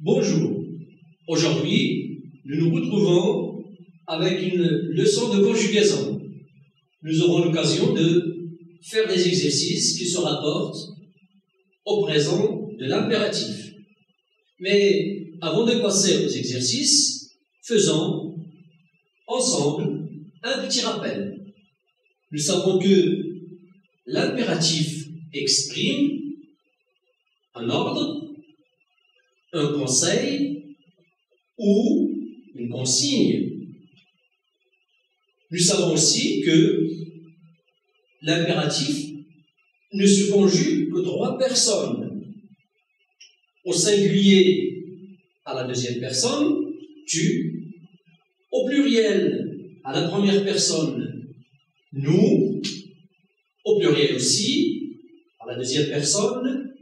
Bonjour. Aujourd'hui, nous nous retrouvons avec une leçon de conjugaison. Nous aurons l'occasion de faire des exercices qui se rapportent au présent de l'impératif. Mais avant de passer aux exercices, faisons ensemble un petit rappel. Nous savons que l'impératif exprime un ordre, un conseil ou une consigne. Nous savons aussi que l'impératif ne se conjugue que trois personnes. Au singulier à la deuxième personne, tu. Au pluriel à la première personne, nous. Au pluriel aussi, à la deuxième personne,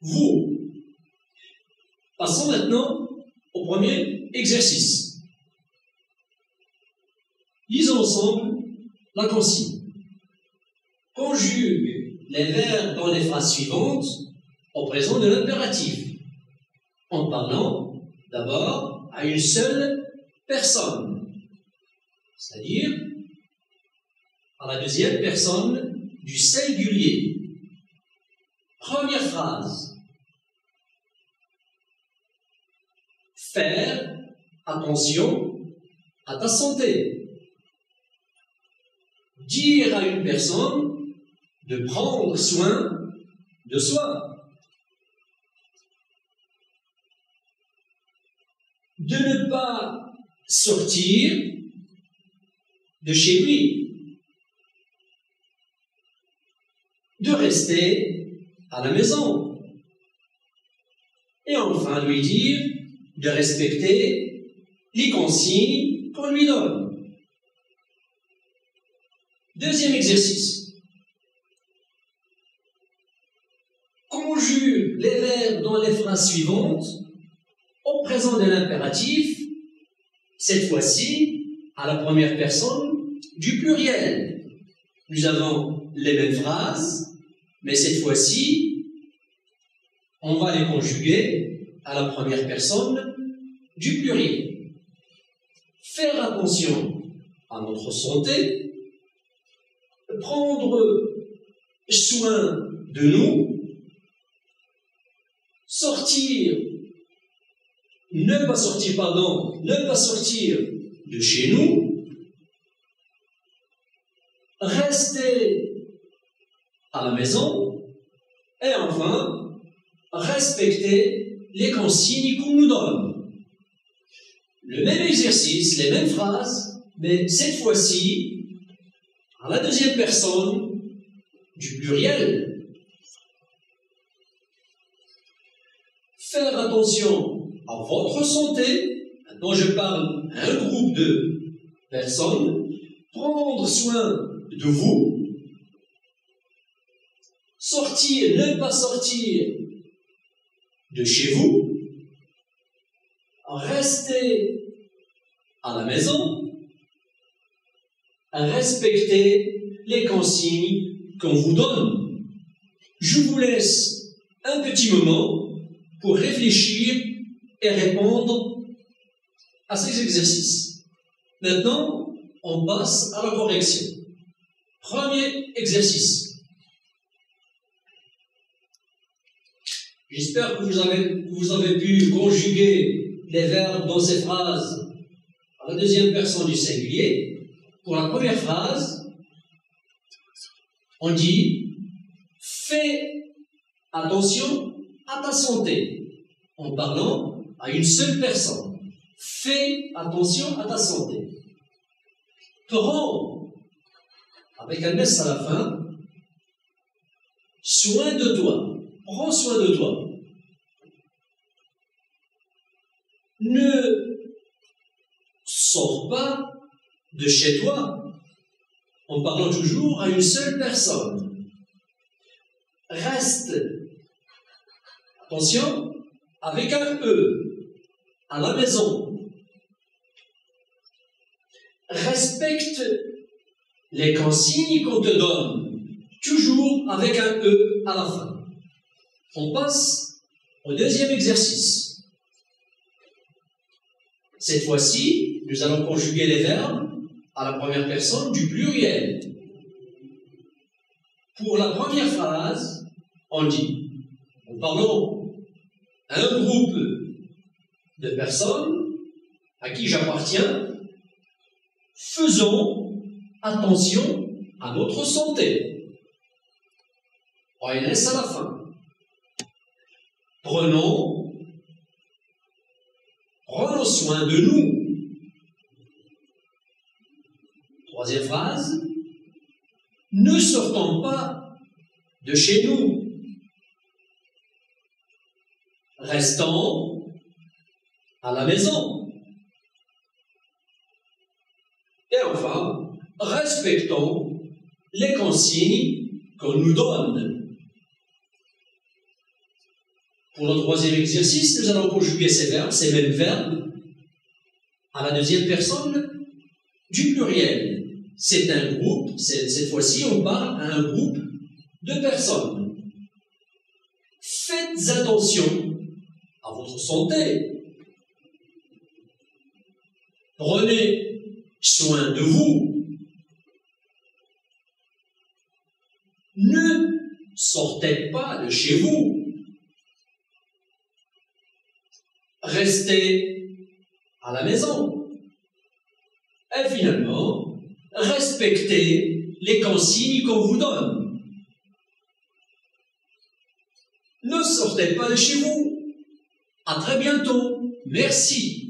vous. Passons maintenant au premier exercice. Lisons ensemble la consigne. Conjugue les verbes dans les phrases suivantes au présent de l'impératif, en parlant d'abord à une seule personne, c'est-à-dire à la deuxième personne du singulier. Première phrase. Faire attention à ta santé. Dire à une personne de prendre soin de soi. De ne pas sortir de chez lui. De rester à la maison. Et enfin lui dire de respecter les consignes qu'on lui donne. Deuxième exercice. Conjugue les verbes dans les phrases suivantes au présent de l'impératif, cette fois-ci à la première personne du pluriel. Nous avons les mêmes phrases, mais cette fois-ci, on va les conjuguer à la première personne du pluriel. Faire attention à notre santé, prendre soin de nous, sortir, ne pas sortir, pardon, ne pas sortir de chez nous, rester à la maison, et enfin, respecter les consignes qu'on nous donne. Le même exercice, les mêmes phrases, mais cette fois-ci, à la deuxième personne du pluriel. Faire attention à votre santé, maintenant je parle à un groupe de personnes, prendre soin de vous, sortir, ne pas sortir de chez vous, rester à la maison, respecter les consignes qu'on vous donne. Je vous laisse un petit moment pour réfléchir et répondre à ces exercices. Maintenant, on passe à la correction. Premier exercice. J'espère que vous avez, pu conjuguer les verbes dans ces phrases à la deuxième personne du singulier. Pour la première phrase, on dit fais attention à ta santé en parlant à une seule personne. Fais attention à ta santé. Prends, avec un S à la fin, soin de toi. Prends soin de toi. Ne sors pas de chez toi en parlant toujours à une seule personne. Reste, attention, avec un E, à la maison. Respecte les consignes qu'on te donne, toujours avec un E à la fin. On passe au deuxième exercice. cette fois-ci, nous allons conjuguer les verbes à la première personne du pluriel. Pour la première phrase, on dit, nous parlons un groupe de personnes à qui j'appartiens, faisons attention à notre santé. On laisse à la fin. Prenons, soin de nous. Troisième phrase, ne sortons pas de chez nous. Restons à la maison. Et enfin, respectons les consignes qu'on nous donne. Pour le troisième exercice, nous allons conjuguer ces verbes, ces mêmes verbes, à la deuxième personne du pluriel. C'est un groupe, cette fois-ci on parle à un groupe de personnes. Faites attention à votre santé. Prenez soin de vous. Ne sortez pas de chez vous. Restez à la maison. Et finalement, respectez les consignes qu'on vous donne. Ne sortez pas de chez vous. À très bientôt. Merci.